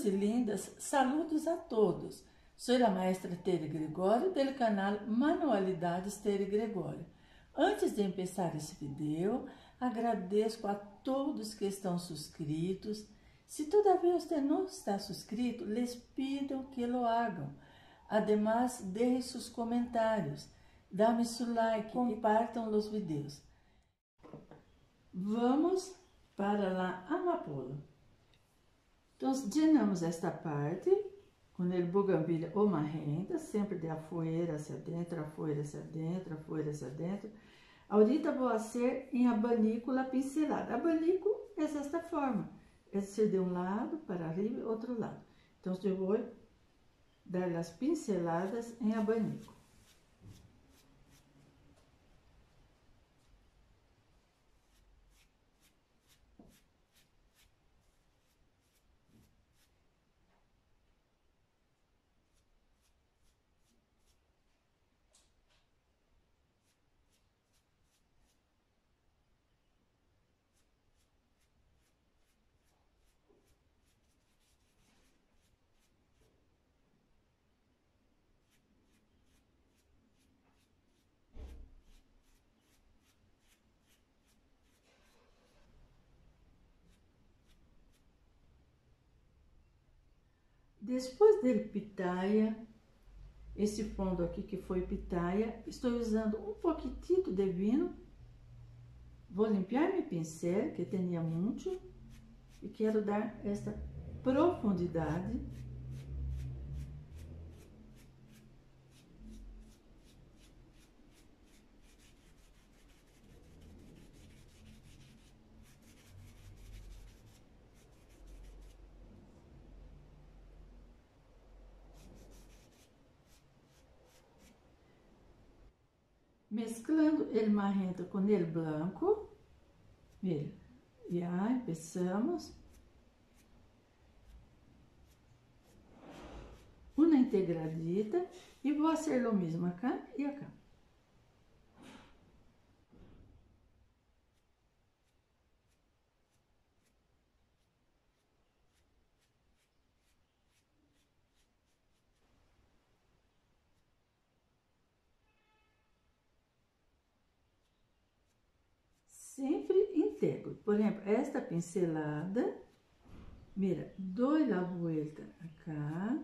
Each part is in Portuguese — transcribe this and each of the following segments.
Lindos e lindas, saludos a todos. Sou a maestra Tere Gregório, do canal Manualidades Tere Gregório. Antes de começar esse vídeo, agradeço a todos que estão suscritos. Se todavia você não está suscrito, les pido que lo hagan. Además, deixe seus comentários, dá-me seu like, compartam os vídeos. Vamos para a amapola. Então, llenamos esta parte com o bugambilha ou marrenta, sempre de afuera hacia dentro, afuera hacia dentro, afuera hacia dentro. Ahorita vou fazer em abanícula pincelada. Abanico é desta forma, é ser de um lado para arriba e outro lado. Então, eu vou dar as pinceladas em abanico. Depois dele pitaia, esse fundo aqui que foi pitaia, estou usando um pouquinho de vinho. Vou limpar meu pincel, que tinha muito, e quero dar esta profundidade mesclando el marrento com el blanco. Mira, já empezamos. Uma integradita e vou fazer o mesmo acá e acá. Sempre integro. Por exemplo, esta pincelada, mira, dou a volta acá.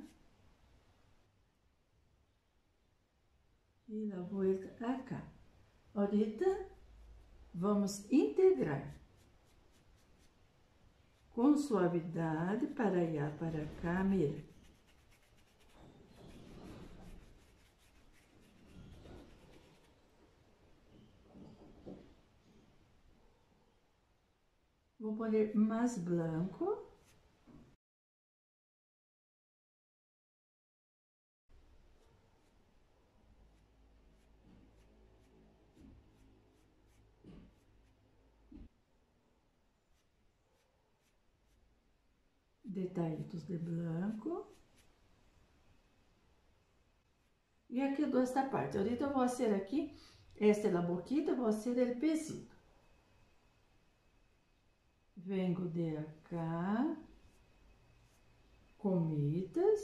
E a volta acá. Ahorita, vamos integrar. Com suavidade, para allá, para cá, mira. Vou poner mais branco. Detalhitos de branco. E aqui eu dou esta parte. Ahorita eu vou fazer aqui, esta é a boquita, vou fazer o pezinho. Vengo de acá, comitas.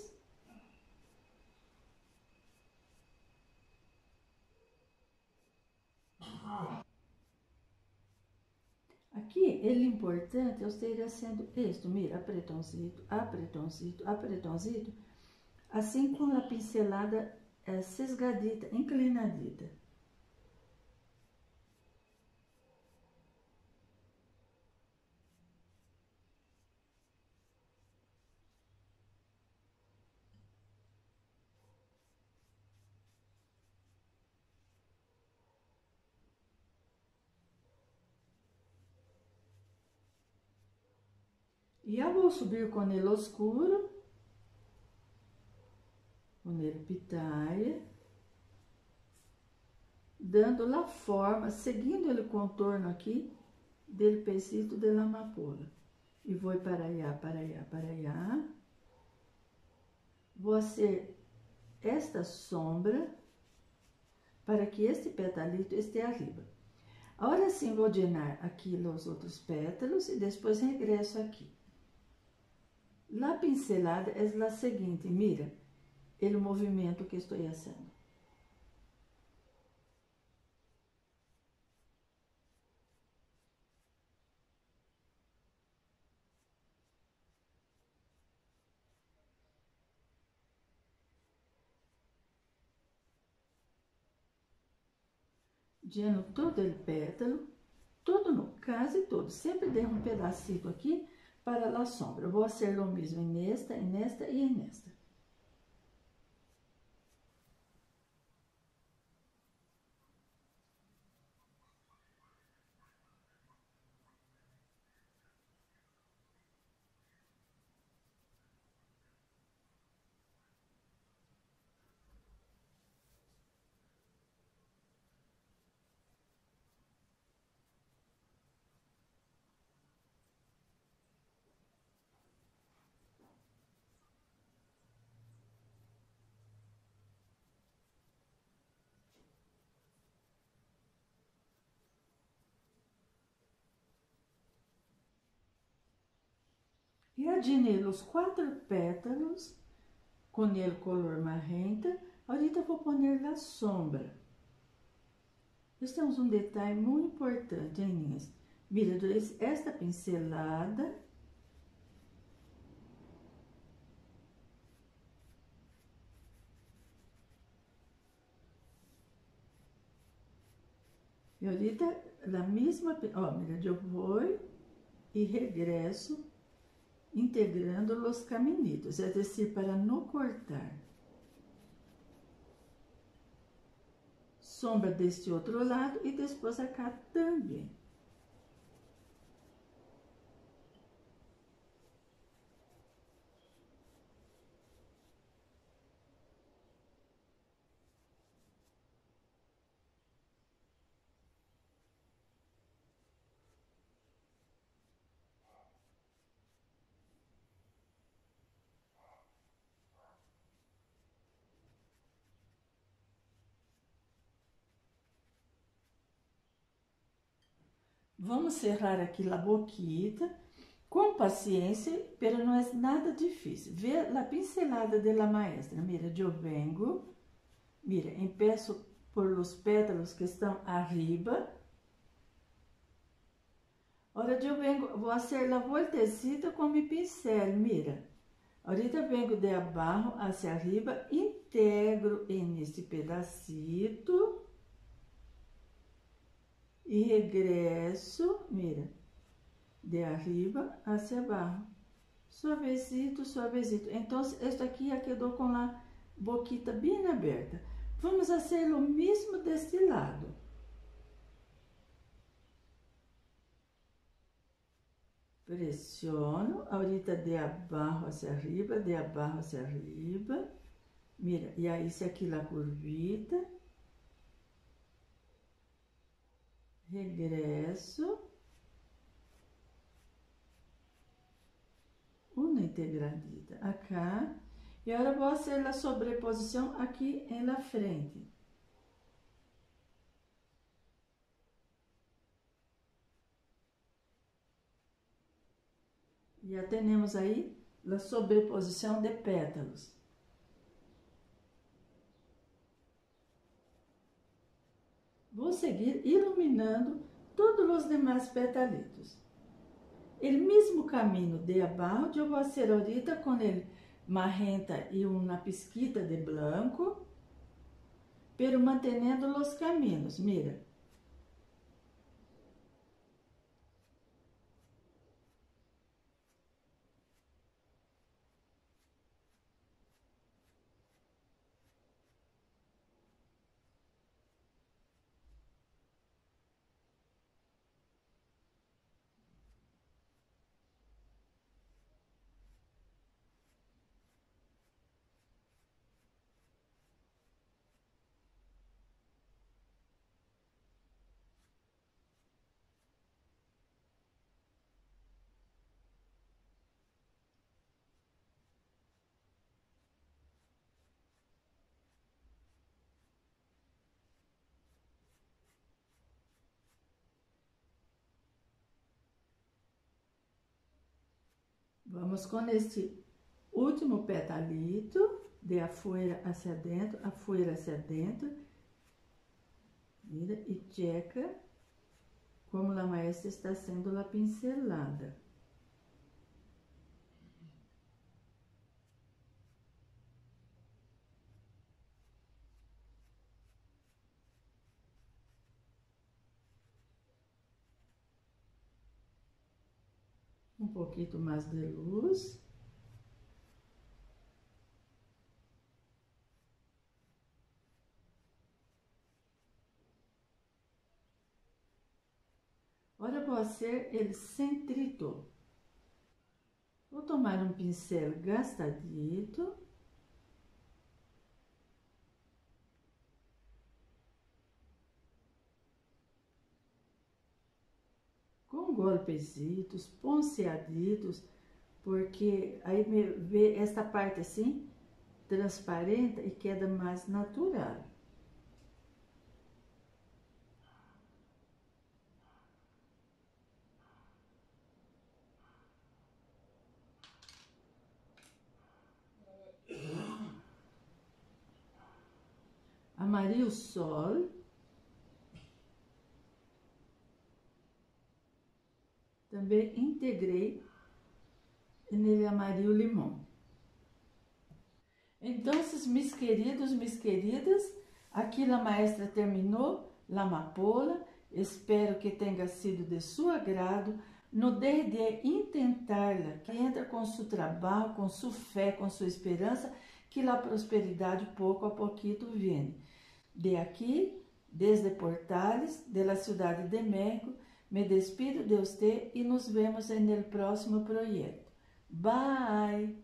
Aqui, ele importante, eu esteja sendo isto, mira, apretãozito, apretãozito, apretãozito, assim com a pincelada é, sesgadita, inclinadita. E vou subir com ele escuro, com ele pitaia, dando a forma, seguindo ele contorno aqui, dele pecito de la amapola. E vou para allá, para allá, para allá. Vou fazer esta sombra para que este petalito esteja arriba. Agora sim, vou llenar aqui os outros pétalos e depois regresso aqui. La pincelada é a seguinte, mira, o movimento que estou fazendo. Lleno todo o pétalo, todo no, quase todo. Sempre dê um pedacito aqui para a sombra. Vou fazer o mesmo nesta, nesta e nesta. Adinei os quatro pétalos com o color marrenta. Ahorita vou pôr na sombra. Nós temos um detalhe muito importante, hein, Inês? Mira, esta pincelada E ahorita, na mesma, ó, mira, eu vou e regresso integrando os caminitos, é decir, para não cortar. Sombra deste outro lado e depois acá também. Vamos cerrar aqui a boquita com paciência, pero não é nada difícil. Vê a pincelada de la maestra. Mira, eu vengo, mira, empeço por los pétalos que estão arriba. Ahora eu vengo, vou fazer a voltecita com mi pincel, mira. Ahorita vengo de abaixo hacia arriba, integro em este pedacito e regresso, mira, de arriba hacia abaixo. Suavecito, suavecito. Então, esta aqui já quedou com a boquita bem aberta. Vamos fazer o mesmo deste lado. Pressiono, ahorita de abaixo hacia arriba, de abaixo hacia arriba. Mira, e aí se aqui a curvita. Regresso, uma integradita acá, e agora vou fazer a sobreposição aqui la frente. Já temos aí a sobreposição de pétalos. Vou seguir iluminando todos os demais petalitos. O mesmo caminho de abaixo, eu vou fazer ahorita com ele marrenta e uma pisquita de branco, pero mantendo os caminhos, mira. Vamos com este último petalito de afuera hacia dentro, afuera hacia dentro. Mira e checa como a maestra está sendo a pincelada. Um pouquinho mais de luz. Ora você ele centrito. Vou tomar um pincel gastadito. Com golpesitos, ponceaditos, porque aí vê esta parte assim, transparente e queda mais natural. Amaria o Sol. Também integrei nele amaria o limão. Então, meus queridos, minhas queridas, aqui a maestra terminou a amapola. Espero que tenha sido de seu agrado. No de de intentar-la, que entra com seu trabalho, com sua fé, com sua esperança, que a prosperidade pouco a pouquinho vem. De aqui, desde Portales, de la cidade de México, me despido de você e nos vemos no próximo projeto. Bye!